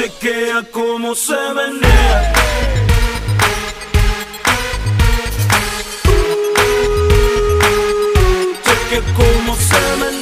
Chequea cómo se menea. Uh, chequea cómo se menea.